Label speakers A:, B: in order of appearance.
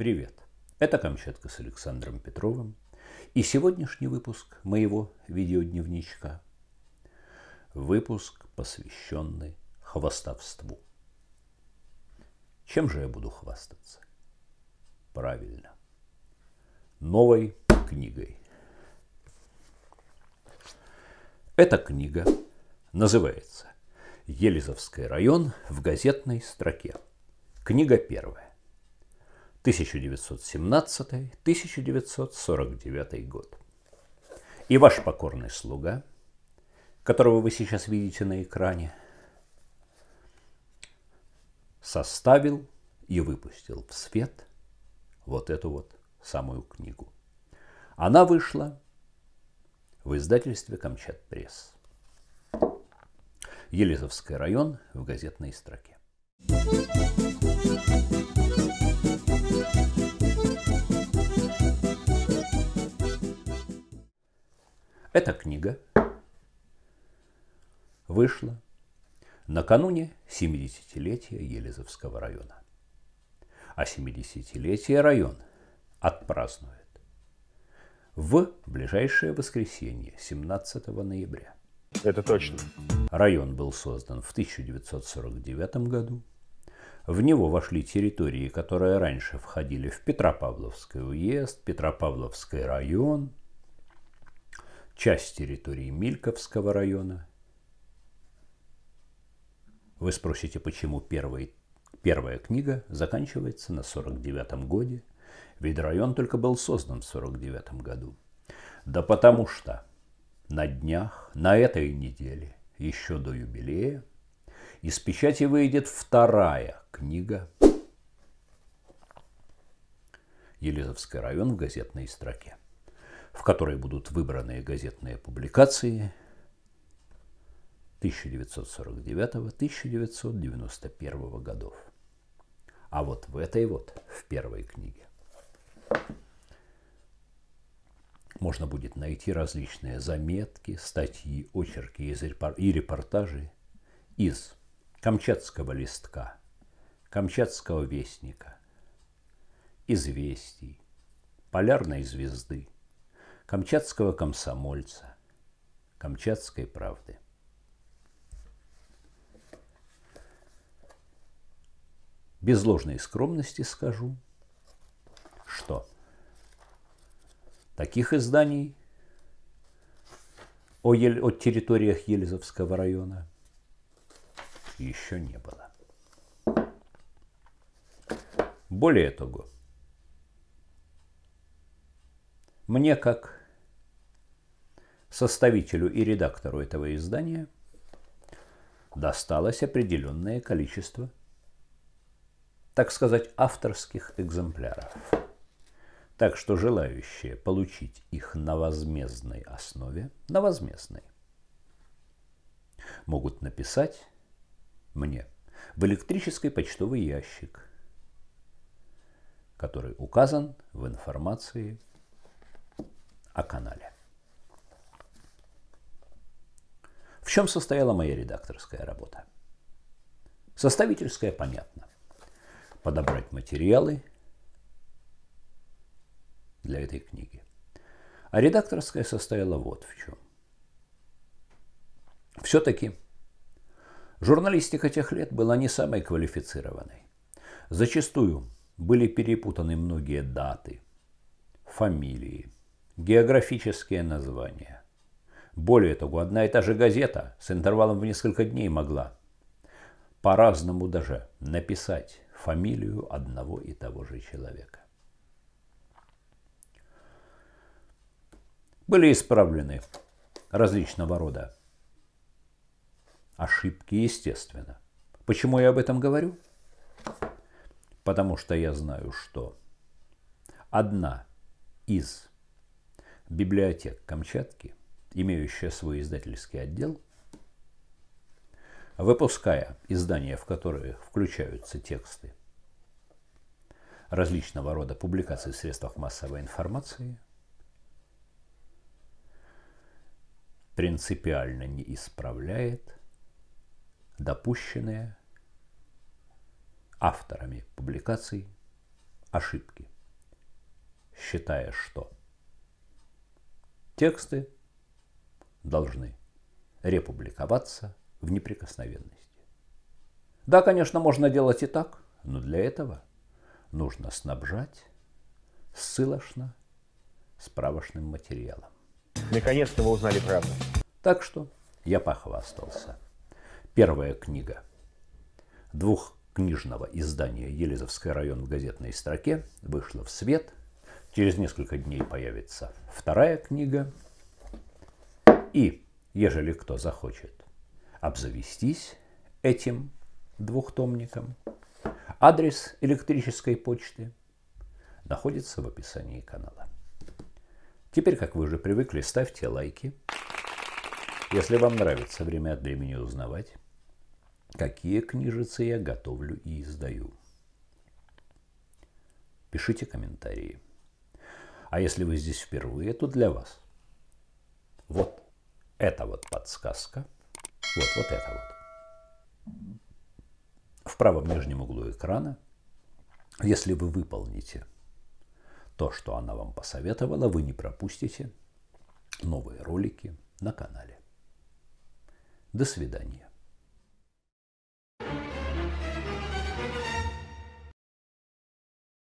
A: Привет! Это Камчатка с Александром Петровым и сегодняшний выпуск моего видеодневничка. Выпуск, посвященный хвастовству. Чем же я буду хвастаться? Правильно. Новой книгой. Эта книга называется «Елизовский район в газетной строке». Книга первая. 1917-1949 год. И ваш покорный слуга, которого вы сейчас видите на экране, составил и выпустил в свет вот эту вот самую книгу. Она вышла в издательстве «Камчат Пресс». Елизовский район в газетной строке. Эта книга вышла накануне 70-летия Елизовского района. А 70-летие район отпразднует в ближайшее воскресенье, 17 ноября.
B: Это точно.
A: Район был создан в 1949 году. В него вошли территории, которые раньше входили в Петропавловский уезд, Петропавловский район, часть территории Мильковского района. Вы спросите, почему первый, первая книга заканчивается на 49-м годе, ведь район только был создан в 49-м году. Да потому что на днях, на этой неделе, еще до юбилея, из печати выйдет вторая книга Елизовский район в газетной строке, в которой будут выбраны газетные публикации 1949-1991 годов. А вот в этой вот, в первой книге, можно будет найти различные заметки, статьи, очерки и репортажи из Камчатского листка, Камчатского вестника, известий, Полярной звезды, Камчатского комсомольца, Камчатской правды. Без ложной скромности скажу, что Таких изданий о, Ель... о территориях Елизовского района еще не было. Более того, мне как составителю и редактору этого издания досталось определенное количество, так сказать, авторских экземпляров. Так что желающие получить их на возмездной основе, на возмездной, могут написать мне в электрический почтовый ящик, который указан в информации о канале. В чем состояла моя редакторская работа? Составительская, понятно. Подобрать материалы, для этой книги. А редакторская состояла вот в чем. Все-таки журналистика тех лет была не самой квалифицированной. Зачастую были перепутаны многие даты, фамилии, географические названия. Более того, одна и та же газета с интервалом в несколько дней могла по-разному даже написать фамилию одного и того же человека. были исправлены различного рода ошибки, естественно. Почему я об этом говорю? Потому что я знаю, что одна из библиотек Камчатки, имеющая свой издательский отдел, выпуская издания, в которые включаются тексты различного рода публикаций в средствах массовой информации – принципиально не исправляет допущенные авторами публикаций ошибки, считая, что тексты должны републиковаться в неприкосновенности. Да, конечно, можно делать и так, но для этого нужно снабжать ссылочно справочным материалом.
B: Наконец-то вы узнали правду.
A: Так что я похвастался. Первая книга двухкнижного издания «Елизовский район» в газетной строке вышла в свет. Через несколько дней появится вторая книга. И, ежели кто захочет обзавестись этим двухтомником, адрес электрической почты находится в описании канала. Теперь, как вы уже привыкли, ставьте лайки. Если вам нравится время от времени узнавать, какие книжицы я готовлю и издаю. Пишите комментарии. А если вы здесь впервые, то для вас. Вот это вот подсказка. Вот, вот это вот. В правом нижнем углу экрана, если вы выполните то, что она вам посоветовала, вы не пропустите новые ролики на канале. До свидания.